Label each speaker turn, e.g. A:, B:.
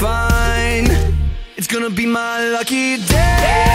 A: fine. It's gonna be my lucky day.